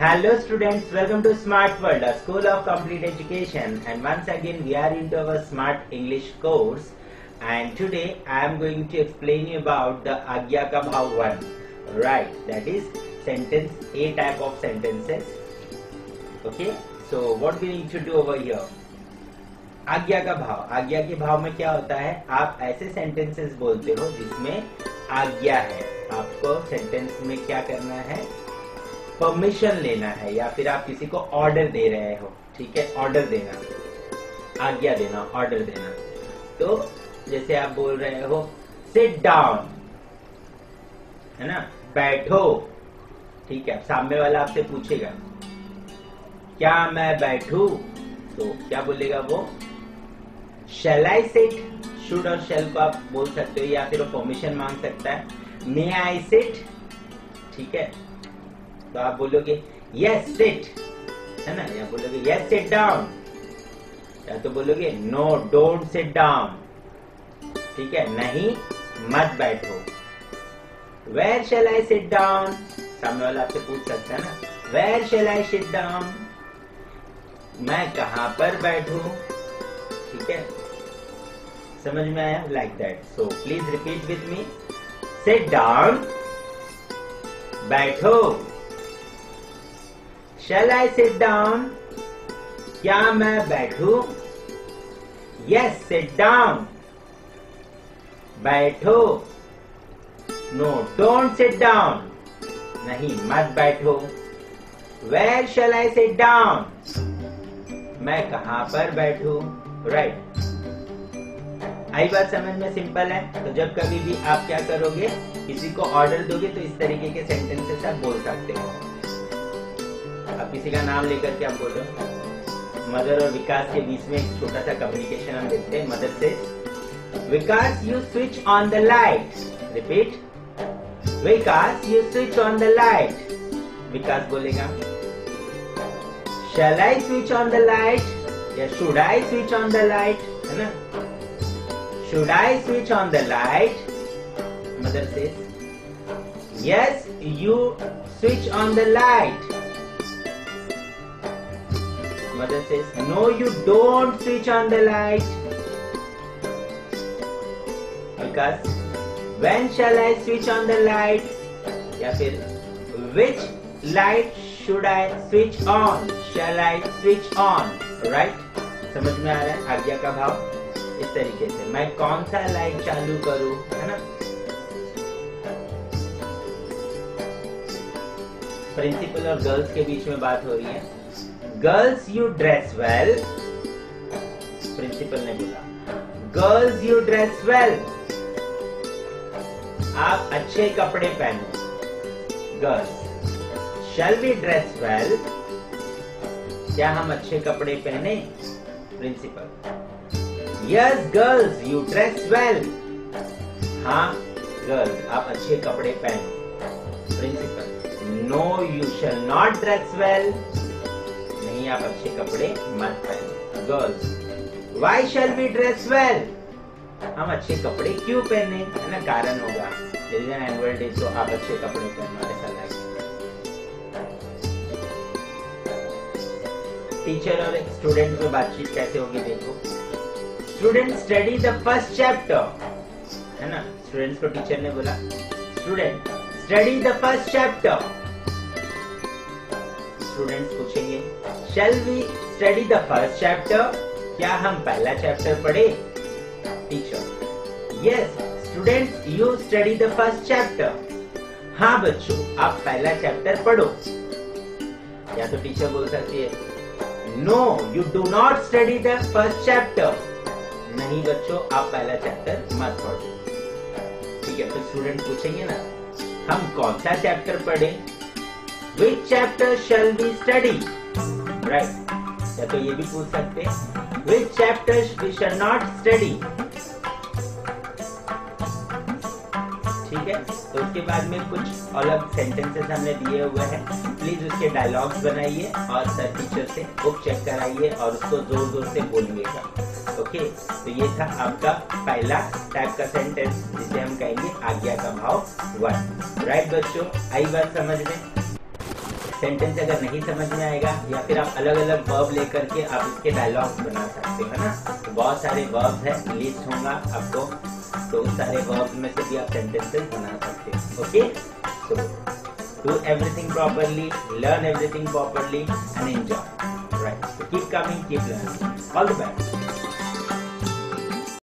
Hello students, welcome to Smart World, a school of complete education and once again we are into our Smart English course and today I am going to explain you about the Agya Ka Bhav 1. Right, that is sentence, A type of sentences. Okay, so what we need to do over here? आज्ञा का भाव आज्ञा के भाव में क्या होता है आप ऐसे सेंटेंसेस बोलते हो जिसमें आज्ञा है आपको सेंटेंस में क्या करना है परमिशन लेना है या फिर आप किसी को ऑर्डर दे रहे हो, ठीक है? ऑर्डर देना। आज्ञा देना ऑर्डर देना। तो जैसे आप बोल रहे हो सिट डाउन है ना? बैठो, ठीक है? सामने वाला आपसे पूछेगा, क्या मैं बैठू? तो क्या बोलेगा वो? शेल आई सिट शुड और शेल को आप बोल सकते हो या फिर वो परमिशन मांग सकता है। मे आई सिट ठीक है? तो आप बोलोगे यस सिट है ना? या बोलोगे यस सिट डाउन या तो बोलोगे नो डोंट सिट डाउन ठीक है? नहीं, मत बैठो। Where shall I sit down सामने वाला आपसे पूछ सकता है ना? Where shall I sit down मैं कहाँ पर बैठू? ठीक है? समझ में आया? Like that so please repeat with me sit down बैठो। शेल आई सिट डाउन क्या मैं बैठू? यस सिट डाउन बैठो। नो डोंट सिट डाउन नहीं, मत बैठो। Where shall I sit down मैं कहाँ पर बैठू? राइट आई बात समझ में सिंपल है? तो जब कभी भी आप क्या करोगे, किसी को ऑर्डर दोगे तो इस तरीके के सेंटेंसेस आप बोल सकते हो। किसी का नाम लेकर के आप बोलो मदर और विकास के बीच में एक छोटा सा कम्युनिकेशन हम देखते हैं, मदर से। Vikas you switch on the light repeat Vikas you switch on the light Vikas बोलेगा। Shall I switch on the light या should I switch on the light है ना? Should I switch on the light mother से yes you switch on the light mother से no you don't switch on the light because when shall I switch on the light या फिर which light should I switch on shall I switch on right समझ में आ रहा है? आज्ञा का भाव? इस तरीके से। मैं कौन सा लाइट चालू करूँ? है ना? प्रिंसिपल और गर्ल्स के बीच में बात हो रही है। Girls you dress well principal ने बोला गर्ल्स यू ड्रेस वेल आप अच्छे कपड़े पहनो। Girls shall we dress well क्या हम अच्छे कपड़े पहने? Principal yes girls you dress well हाँ गर्ल्स आप अच्छे कपड़े पहनो। Principal no you shall not dress well आप अच्छे कपड़े मत पहनो। Girls why shall we dress well हम अच्छे कपड़े क्यों पहने? है ना? कारण होगा। यदि एनुअल डे तो आप अच्छे कपड़े पहनो, ऐसा लगे टीचर और स्टूडेंट में बातचीत कैसे होगी, देखो। Student study the first chapter है ना? स्टूडेंट्स को टीचर ने बोला student study the first chapter students पूछेंगे shall we study the first chapter क्या हम पहला चैप्टर पढ़े? Teacher yes students you study the first chapter हाँ बच्चों, आप पहला चैप्टर पढ़ो. या तो टीचर बोल सकती है no you do not study the first chapter नहीं बच्चों, आप पहला चैप्टर मत पढ़ो. ठीक है तो स्टूडेंट पूछेंगे ना, हम कौन सा चैप्टर पढ़े? Which chapter shall be study right या तो ये भी पूछ सकते हैं which chapter we shall not study ठीक है तो उसके बाद में कुछ अलग सेंटेंसेस हमने दिए हुए हैं प्लीज़ उसके डायलॉग्स बनाइए और सर टीचर से बुक चेक कराइए और उसको ज़ोर ज़ोर से बोलिएगा ओके तो ये था आपका पहला टाइप का सेंटेंस जिसे हम कहेंगे आज्ञा का भाव वन राइट बच्चों आई बात समझ में सेंटेंस अगर नहीं समझ में आएगा, या फिर आप अलग अलग वर्ब लेकर के आप इसके डायलॉग्स बना सकते हो ना? तो बहुत सारे वर्ब है लिस्ट होगा आपको। तो उस सारे वर्ब में से भी आप सेंटेंसेस बना सकते हो okay do everything properly, learn everything properly, and enjoy. Right. So, keep coming, keep learning. All the best.